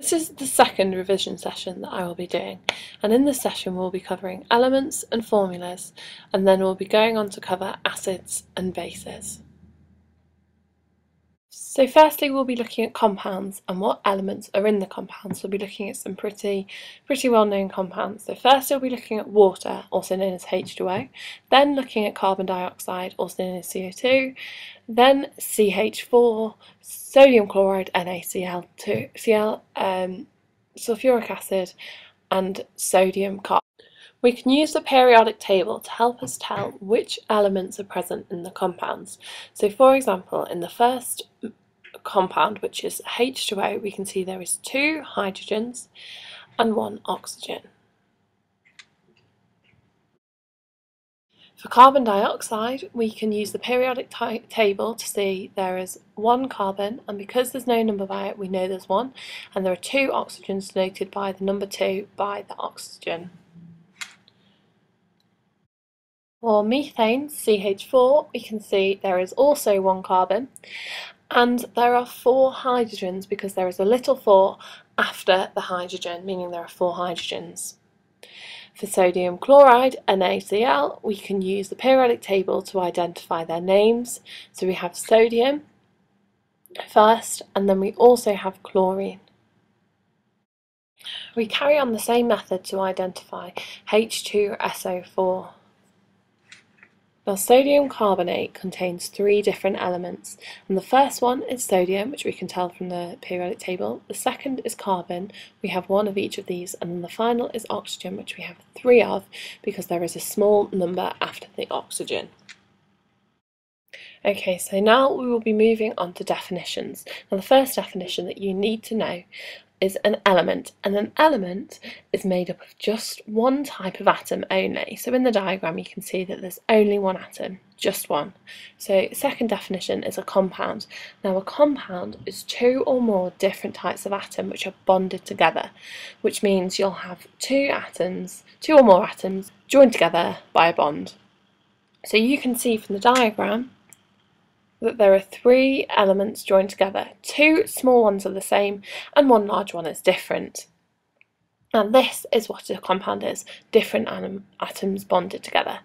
This is the second revision session that I will be doing and in this session we'll be covering elements and formulas and then we'll be going on to cover acids and bases. So firstly we'll be looking at compounds and what elements are in the compounds. We'll be looking at some pretty pretty well known compounds. So first we'll be looking at water, also known as H2O, then looking at carbon dioxide, also known as CO2, then CH4, sodium chloride, NaCl, Cl, um, sulfuric acid and sodium carbonate. We can use the periodic table to help us tell which elements are present in the compounds. So for example, in the first compound, which is H2O, we can see there is two hydrogens and one oxygen. For carbon dioxide, we can use the periodic table to see there is one carbon, and because there's no number by it, we know there's one, and there are two oxygens denoted by the number two by the oxygen. For methane, CH4, we can see there is also one carbon, and there are four hydrogens because there is a little 4 after the hydrogen, meaning there are four hydrogens. For sodium chloride, NaCl, we can use the periodic table to identify their names. So we have sodium first, and then we also have chlorine. We carry on the same method to identify H2SO4. Now sodium carbonate contains three different elements and the first one is sodium which we can tell from the periodic table, the second is carbon, we have one of each of these and then the final is oxygen which we have three of because there is a small number after the oxygen. Okay, so now we will be moving on to definitions. Now the first definition that you need to know is an element and an element is made up of just one type of atom only. So in the diagram you can see that there's only one atom, just one. So second definition is a compound. Now a compound is two or more different types of atom which are bonded together, which means you'll have two atoms, two or more atoms joined together by a bond. So you can see from the diagram that there are three elements joined together. Two small ones are the same and one large one is different. And this is what a compound is, different atoms bonded together.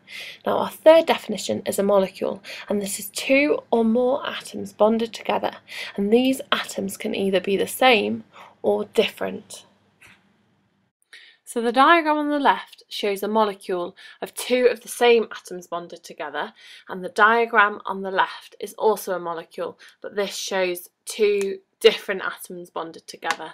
Now our third definition is a molecule, and this is two or more atoms bonded together, and these atoms can either be the same or different. So the diagram on the left shows a molecule of two of the same atoms bonded together and the diagram on the left is also a molecule but this shows two different atoms bonded together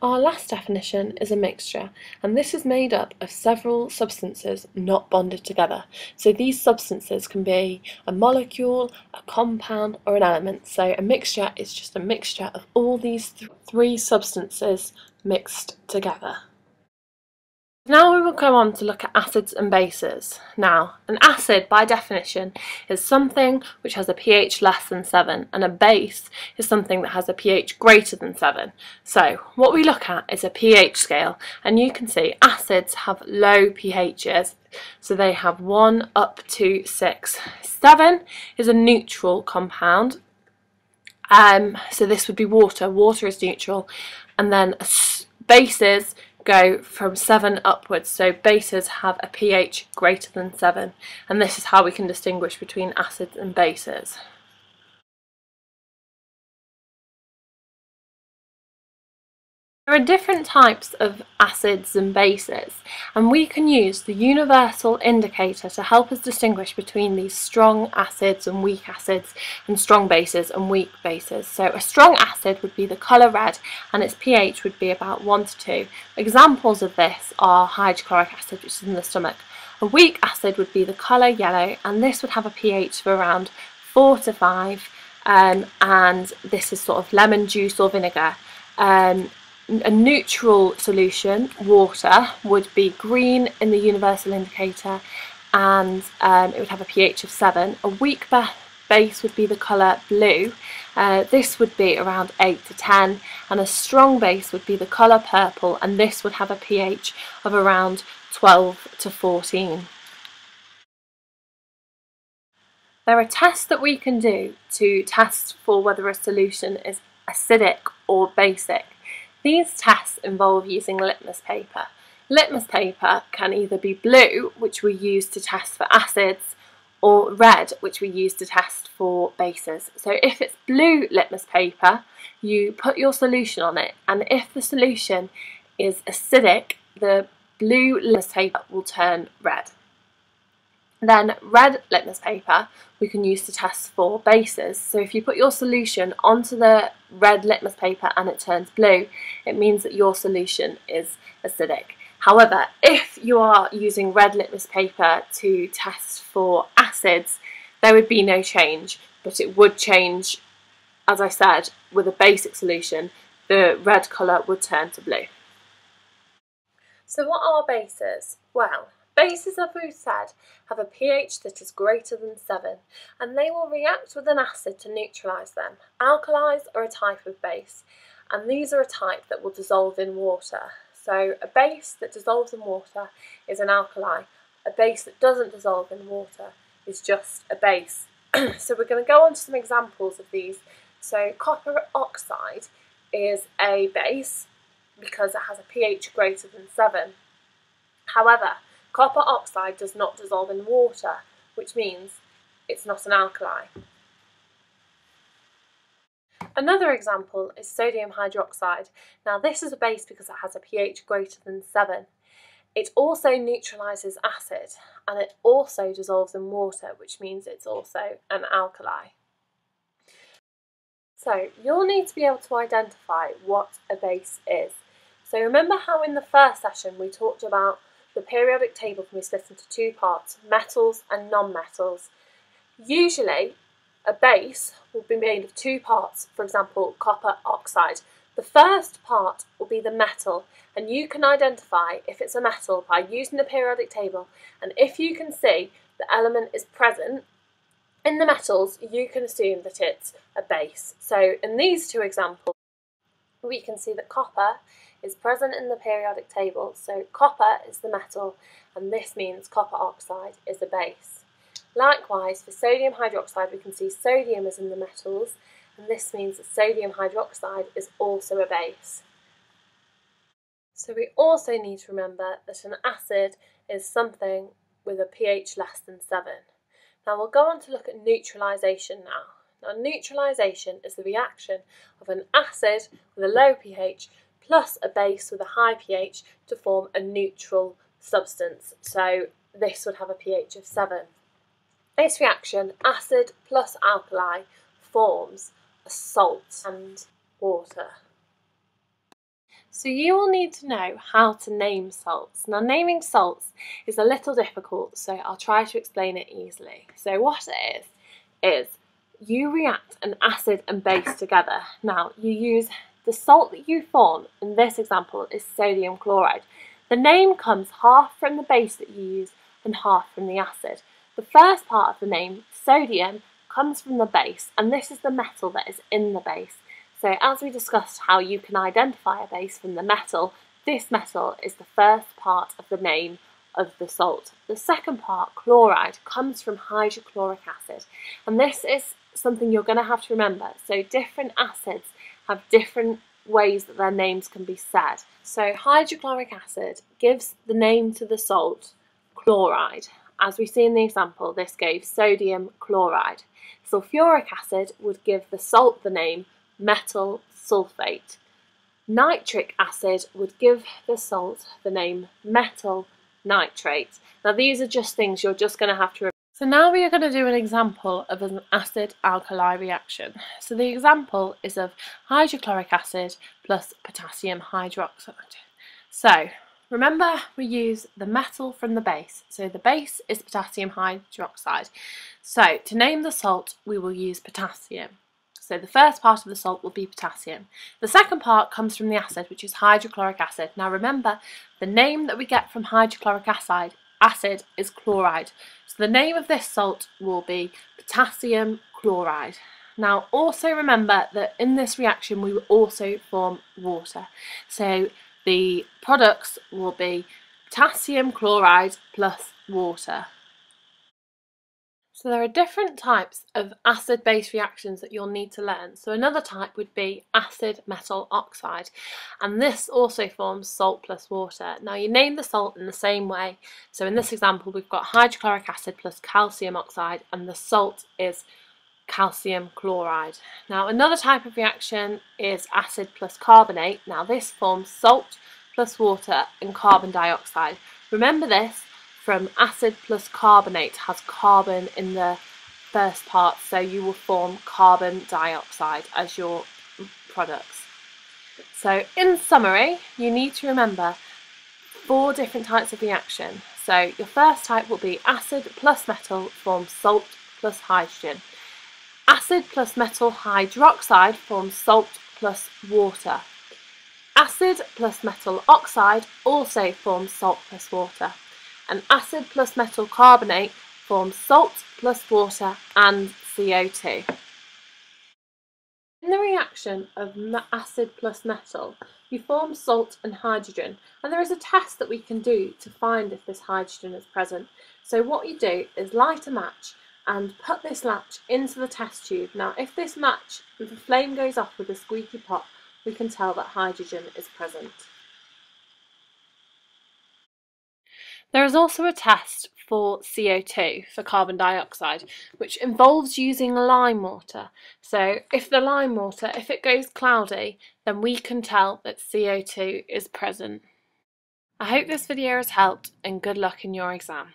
our last definition is a mixture, and this is made up of several substances not bonded together. So these substances can be a molecule, a compound, or an element. So a mixture is just a mixture of all these th three substances mixed together. Now we will go on to look at acids and bases. Now, an acid by definition is something which has a pH less than 7 and a base is something that has a pH greater than 7. So what we look at is a pH scale and you can see acids have low pHs so they have 1 up to 6. 7 is a neutral compound um, so this would be water, water is neutral and then bases go from 7 upwards, so bases have a pH greater than 7, and this is how we can distinguish between acids and bases. There are different types of acids and bases and we can use the universal indicator to help us distinguish between these strong acids and weak acids and strong bases and weak bases. So a strong acid would be the colour red and its pH would be about 1 to 2. Examples of this are hydrochloric acid which is in the stomach. A weak acid would be the colour yellow and this would have a pH of around 4 to 5 um, and this is sort of lemon juice or vinegar. Um, a neutral solution, water, would be green in the universal indicator and um, it would have a pH of 7. A weak base would be the colour blue. Uh, this would be around 8 to 10 and a strong base would be the colour purple and this would have a pH of around 12 to 14. There are tests that we can do to test for whether a solution is acidic or basic. These tests involve using litmus paper. Litmus paper can either be blue, which we use to test for acids, or red, which we use to test for bases. So if it's blue litmus paper, you put your solution on it, and if the solution is acidic, the blue litmus paper will turn red. Then red litmus paper we can use to test for bases. So if you put your solution onto the red litmus paper and it turns blue, it means that your solution is acidic. However, if you are using red litmus paper to test for acids, there would be no change, but it would change, as I said, with a basic solution, the red colour would turn to blue. So what are bases? Well, bases, as we've said, have a pH that is greater than 7 and they will react with an acid to neutralise them. Alkalis are a type of base and these are a type that will dissolve in water. So a base that dissolves in water is an alkali. A base that doesn't dissolve in water is just a base. so we're going to go on to some examples of these. So copper oxide is a base because it has a pH greater than 7. However, copper oxide does not dissolve in water, which means it's not an alkali. Another example is sodium hydroxide. Now this is a base because it has a pH greater than 7. It also neutralises acid and it also dissolves in water, which means it's also an alkali. So you'll need to be able to identify what a base is. So remember how in the first session we talked about the periodic table can be split into two parts, metals and non-metals. Usually a base will be made of two parts, for example copper oxide. The first part will be the metal and you can identify if it's a metal by using the periodic table and if you can see the element is present in the metals you can assume that it's a base. So in these two examples we can see that copper is present in the periodic table, so copper is the metal, and this means copper oxide is a base. Likewise, for sodium hydroxide, we can see sodium is in the metals, and this means that sodium hydroxide is also a base. So we also need to remember that an acid is something with a pH less than 7. Now we'll go on to look at neutralisation now. Now neutralisation is the reaction of an acid with a low pH plus a base with a high pH to form a neutral substance. So this would have a pH of 7. This reaction, acid plus alkali, forms a salt and water. So you will need to know how to name salts. Now naming salts is a little difficult, so I'll try to explain it easily. So what it is, is you react an acid and base together. Now you use the salt that you form in this example is sodium chloride. The name comes half from the base that you use and half from the acid. The first part of the name, sodium, comes from the base and this is the metal that is in the base. So as we discussed how you can identify a base from the metal, this metal is the first part of the name of the salt. The second part, chloride, comes from hydrochloric acid and this is something you're going to have to remember. So different acids have different ways that their names can be said. So hydrochloric acid gives the name to the salt chloride. As we see in the example, this gave sodium chloride. Sulfuric acid would give the salt the name metal sulfate. Nitric acid would give the salt the name metal nitrate. Now these are just things you're just going to have to so now we are going to do an example of an acid-alkali reaction. So the example is of hydrochloric acid plus potassium hydroxide. So remember we use the metal from the base. So the base is potassium hydroxide. So to name the salt we will use potassium. So the first part of the salt will be potassium. The second part comes from the acid, which is hydrochloric acid. Now remember, the name that we get from hydrochloric acid acid is chloride. So the name of this salt will be potassium chloride. Now also remember that in this reaction we will also form water. So the products will be potassium chloride plus water. So there are different types of acid-base reactions that you'll need to learn. So another type would be acid metal oxide and this also forms salt plus water. Now you name the salt in the same way. So in this example we've got hydrochloric acid plus calcium oxide and the salt is calcium chloride. Now another type of reaction is acid plus carbonate. Now this forms salt plus water and carbon dioxide. Remember this from acid plus carbonate has carbon in the first part so you will form carbon dioxide as your products. So in summary you need to remember four different types of reaction. So your first type will be acid plus metal forms salt plus hydrogen. Acid plus metal hydroxide forms salt plus water. Acid plus metal oxide also forms salt plus water and acid plus metal carbonate forms salt plus water and CO2. In the reaction of acid plus metal, you form salt and hydrogen, and there is a test that we can do to find if this hydrogen is present. So what you do is light a match and put this match into the test tube. Now if this match, if the flame goes off with a squeaky pop, we can tell that hydrogen is present. There is also a test for CO2, for carbon dioxide, which involves using lime water. So if the lime water, if it goes cloudy, then we can tell that CO2 is present. I hope this video has helped and good luck in your exam.